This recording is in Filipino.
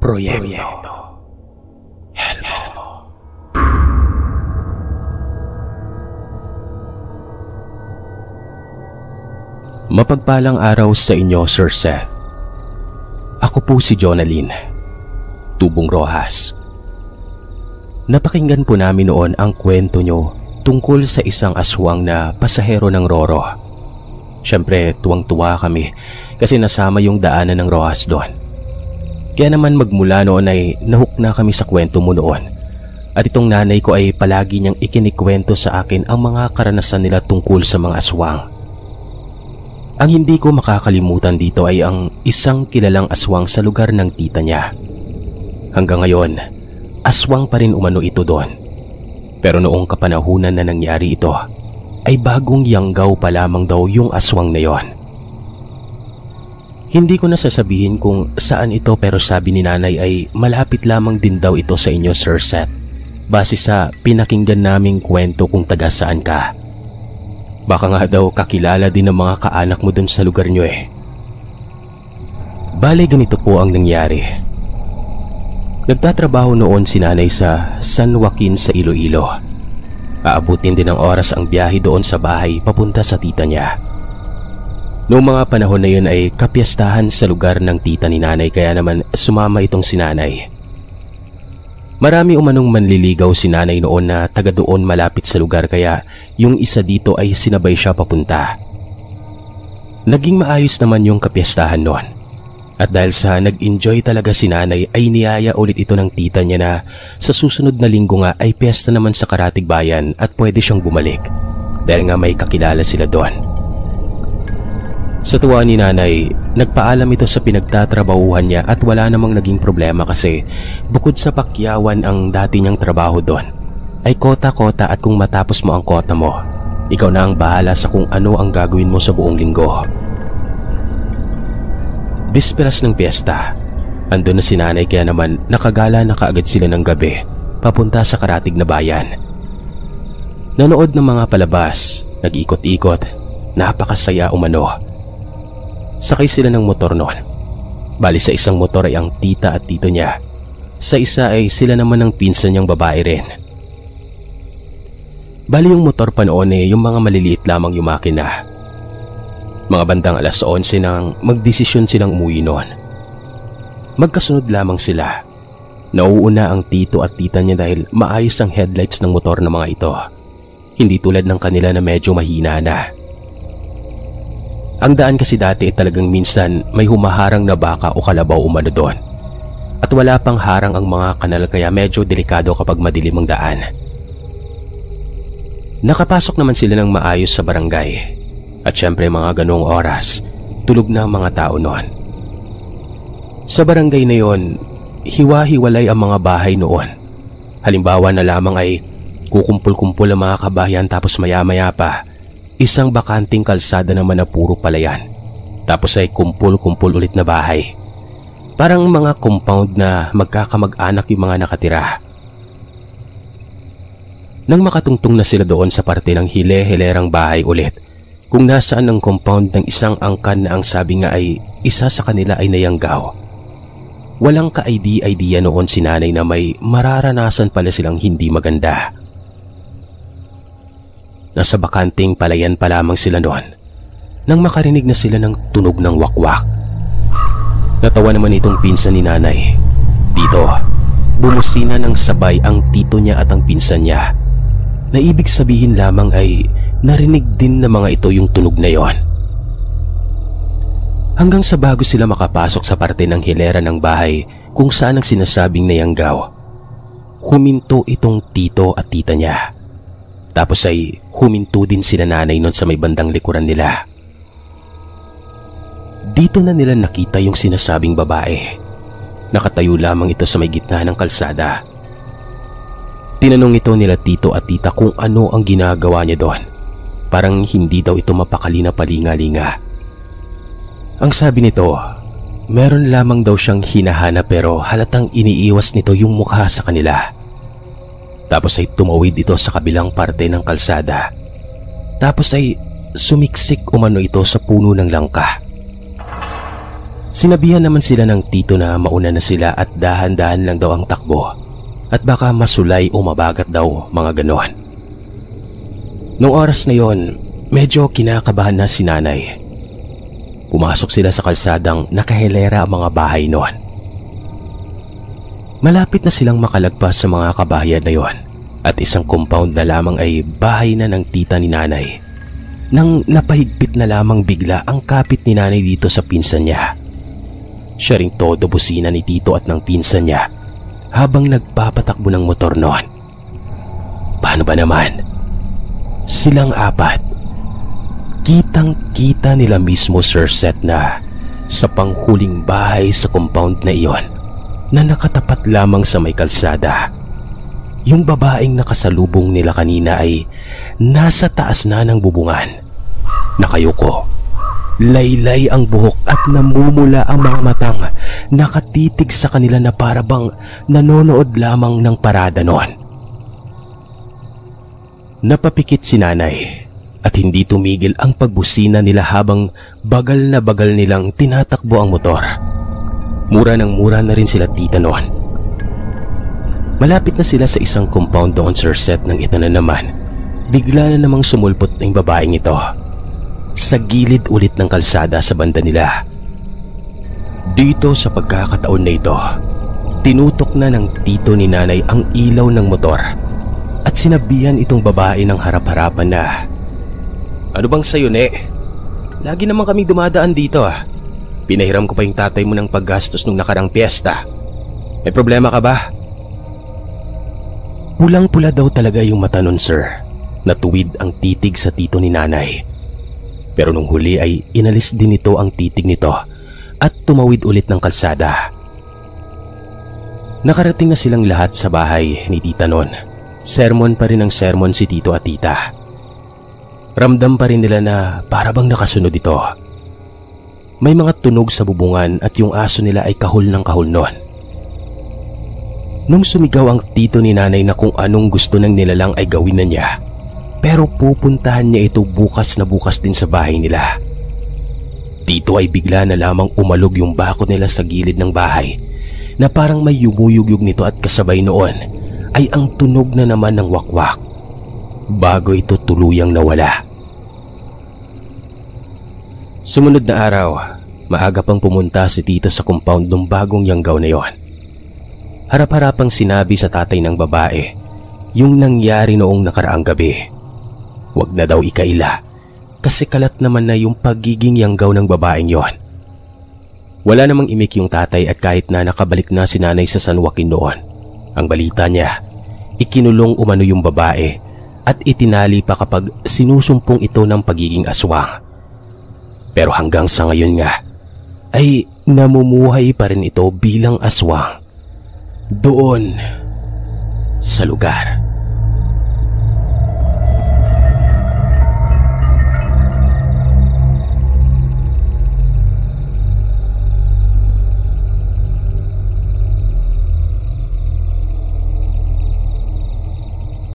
Proyekto Helmo. Mapagpalang araw sa inyo, Sir Seth. Ako po si Jonalyn, Tubong Rojas. Napakinggan po namin noon ang kwento nyo tungkol sa isang aswang na pasahero ng Roro. Siyempre, tuwang-tuwa kami kasi nasama yung daanan ng Rojas doon. Kaya naman magmula noon ay nahook na kami sa kwento mo noon. At itong nanay ko ay palagi niyang ikinikwento sa akin ang mga karanasan nila tungkol sa mga aswang. Ang hindi ko makakalimutan dito ay ang isang kilalang aswang sa lugar ng tita niya. Hanggang ngayon, aswang pa rin umano ito doon. Pero noong kapanahunan na nangyari ito, ay bagong yanggaw pa lamang daw yung aswang na yon. Hindi ko na sasabihin kung saan ito pero sabi ni nanay ay malapit lamang din daw ito sa inyo Sir Seth. Base sa pinakinggan naming kwento kung taga saan ka. Baka nga daw kakilala din ng mga kaanak mo dun sa lugar nyo eh. Bale ganito po ang nangyari. Nagtatrabaho noon si nanay sa San Joaquin sa Iloilo. Aabutin din ng oras ang biyahe doon sa bahay papunta sa tita niya. Noong mga panahon na yun ay kapiyastahan sa lugar ng tita ni nanay kaya naman sumama itong si nanay. Marami umanong manliligaw si nanay noon na taga doon malapit sa lugar kaya yung isa dito ay sinabay siya papunta. Naging maayos naman yung kapiyastahan noon. At dahil sa nag-enjoy talaga si nanay ay niyaya ulit ito ng tita niya na sa susunod na linggo nga ay piyesta naman sa Karatig Bayan at pwede siyang bumalik dahil nga may kakilala sila doon. Sa tuwa ni nanay, nagpaalam ito sa pinagtatrabahuhan niya at wala namang naging problema kasi bukod sa pakyawan ang dati niyang trabaho doon, ay kota-kota at kung matapos mo ang kota mo, ikaw na ang bahala sa kung ano ang gagawin mo sa buong linggo. Bisperas ng piyesta, andun na si nanay kaya naman nakagala na kaagad sila ng gabi papunta sa karatig na bayan. Nanood ng mga palabas, nag-ikot-ikot, napakasaya umano Sakay sila ng motor noon. Bali sa isang motor ay ang tita at tito niya. Sa isa ay sila naman ng pinsan niyang babae rin. Bali yung motor pa noon eh yung mga maliliit lamang yung makina. Mga bandang alas 11 nang magdesisyon silang umuwi noon. Magkasunod lamang sila. Nauuna ang tito at tita niya dahil maayos ang headlights ng motor ng mga ito. Hindi tulad ng kanila na medyo mahina na. Ang daan kasi dati talagang minsan may humaharang na baka o kalabaw umano doon. At wala pang harang ang mga kanal kaya medyo delikado kapag madilim ang daan. Nakapasok naman sila ng maayos sa barangay. At syempre mga ganong oras, tulog na ang mga tao noon. Sa barangay na yon, hiwa-hiwalay ang mga bahay noon. Halimbawa na lamang ay kukumpul-kumpul ang mga kabayan tapos maya-maya pa Isang bakanting kalsada naman na puro palayan. Tapos ay kumpul-kumpul ulit na bahay. Parang mga compound na magkakamag-anak yung mga nakatira. Nang makatungtong na sila doon sa parte ng hile-hilerang bahay ulit, kung nasaan ang compound ng isang angkan na ang sabi nga ay isa sa kanila ay nayanggaw. Walang ka-ID-idea noon si nanay na may mararanasan pala silang hindi maganda. Nasa bakanting palayan pa lamang sila noon nang makarinig na sila ng tunog ng wakwak. Natawa naman itong pinsan ni nanay. Dito, bumusina ng sabay ang tito niya at ang pinsan niya. Na ibig sabihin lamang ay narinig din ng mga ito yung tunog na yon. Hanggang sa bago sila makapasok sa parte ng hilera ng bahay kung saan ang sinasabing nayanggaw, huminto itong tito at tita niya. Tapos ay huminto din sila nanay nun sa may bandang likuran nila. Dito na nila nakita yung sinasabing babae. Nakatayo lamang ito sa may gitna ng kalsada. Tinanong ito nila tito at tita kung ano ang ginagawa niya doon. Parang hindi daw ito mapakali na palinga-linga. Ang sabi nito, meron lamang daw siyang hinahana pero halatang iniiwas nito yung mukha sa kanila. Tapos ay tumawid ito sa kabilang parte ng kalsada. Tapos ay sumiksik umano ito sa puno ng langka. Sinabihan naman sila ng tito na mauna na sila at dahan-dahan lang daw ang takbo at baka masulay o mabagat daw mga ganon. Noong oras na yon, medyo kinakabahan na si nanay. Pumasok sila sa kalsadang nakahilera ang mga bahay noon. Malapit na silang makalagpas sa mga kabahayan na yon at isang compound na lamang ay bahay na ng tita ni nanay. Nang napahigpit na lamang bigla ang kapit ni nanay dito sa pinsan niya. Siya ring todo busina ni tito at ng pinsan niya habang nagpapatakbo ng motor noon. Paano ba naman? Silang apat. Kitang kita nila mismo Sir Seth na sa panghuling bahay sa compound na iyon na nakatapat lamang sa may kalsada. Yung babaeng nakasalubong nila kanina ay nasa taas na ng bubungan. Nakayuko. Laylay ang buhok at namumula ang mga matang nakatitig sa kanila na parabang nanonood lamang ng parada noon. Napapikit si nanay at hindi tumigil ang pagbusina nila habang bagal na bagal nilang tinatakbo ang motor. Mura ng mura na rin sila tita noon. Malapit na sila sa isang compound doon Sir Seth ng ito na naman. Bigla na namang sumulpot ng babaeng ito sa gilid ulit ng kalsada sa banda nila. Dito sa pagkakataon na ito, tinutok na ng tito ni nanay ang ilaw ng motor at sinabihan itong babae ng harap-harapan na Ano bang sayo, ne? Lagi naman kami dumadaan dito ah. Pinahiram ko pa yung tatay mo ng paggastos nung nakarang piyesta. May problema ka ba? Pulang-pula daw talaga yung mata nun, sir. Natuwid ang titig sa tito ni nanay. Pero nung huli ay inalis din nito ang titig nito at tumawid ulit ng kalsada. Nakarating na silang lahat sa bahay ni tita noon. Sermon pa rin ang sermon si tito at tita. Ramdam pa rin nila na para bang nakasunod ito. May mga tunog sa bubungan at yung aso nila ay kahul ng kahul noon. Nung sumigaw ang tito ni nanay na kung anong gusto ng nilalang ay gawin na niya, pero pupuntahan niya ito bukas na bukas din sa bahay nila. Dito ay bigla na lamang umalog yung bako nila sa gilid ng bahay na parang may yumuyugyug nito at kasabay noon ay ang tunog na naman ng wakwak bago ito tuluyang nawala. Sumunod na araw, maaga pang pumunta si tito sa compound ng bagong yanggaw na yon. Harap-harapang sinabi sa tatay ng babae yung nangyari noong nakaraang gabi. Huwag na daw ikaila kasi kalat naman na yung pagiging yanggaw ng babaeng yon. Wala namang imik yung tatay at kahit na nakabalik na si nanay sa San Joaquin noon. Ang balita niya, ikinulong umano yung babae at itinali pa kapag sinusumpong ito ng pagiging aswang. Pero hanggang sa ngayon nga, ay namumuhay pa rin ito bilang aswang. Doon, sa lugar